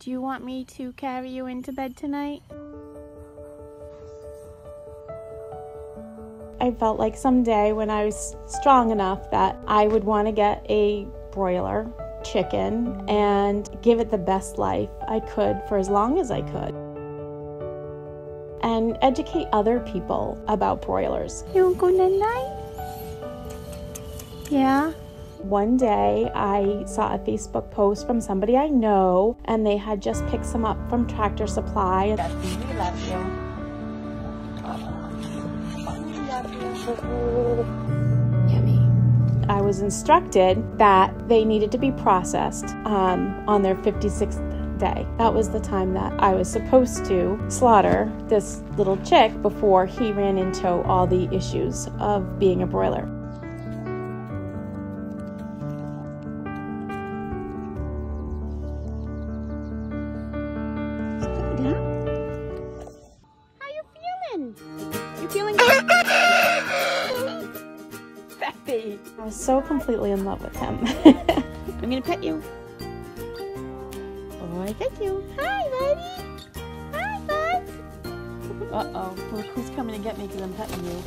Do you want me to carry you into bed tonight? I felt like someday when I was strong enough that I would want to get a broiler chicken and give it the best life I could for as long as I could. And educate other people about broilers. You go night? Yeah. One day I saw a Facebook post from somebody I know and they had just picked some up from Tractor Supply. We love you. Yummy. I was instructed that they needed to be processed um, on their 56th day. That was the time that I was supposed to slaughter this little chick before he ran into all the issues of being a broiler. Feppy. I was so completely in love with him. I'm gonna pet you. Oh, I pet you. Hi, buddy. Hi, bud. Uh-oh. Look who's coming to get me because I'm petting you.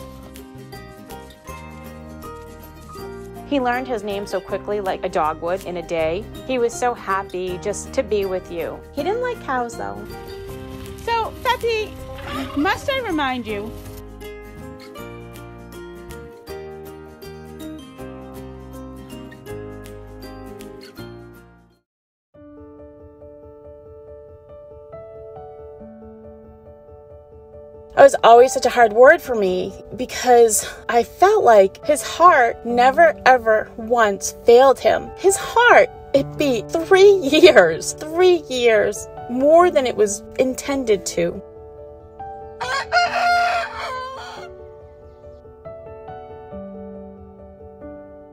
He learned his name so quickly, like a dog would in a day. He was so happy just to be with you. He didn't like cows, though. So, Feppy, must I remind you? It was always such a hard word for me because I felt like his heart never ever once failed him. His heart, it beat three years, three years more than it was intended to.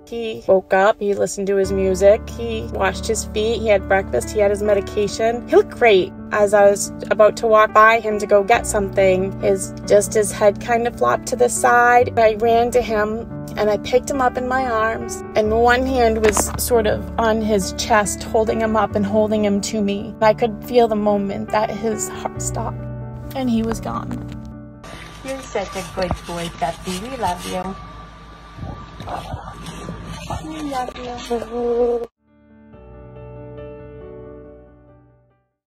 He woke up, he listened to his music, he washed his feet, he had breakfast, he had his medication. He looked great. As I was about to walk by him to go get something, his just his head kind of flopped to the side. I ran to him and I picked him up in my arms, and one hand was sort of on his chest, holding him up and holding him to me. I could feel the moment that his heart stopped, and he was gone. You're such a good boy, Feppy. We love you. We love you.